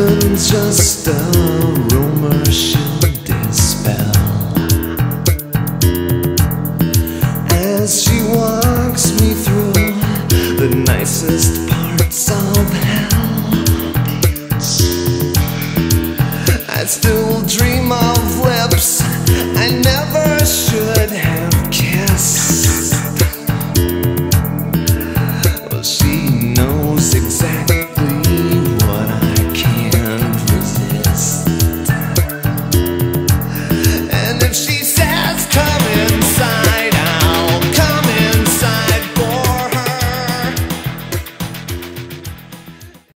Even just a rumor she'll dispel. As she walks me through the nicest parts of hell, I still dream. of.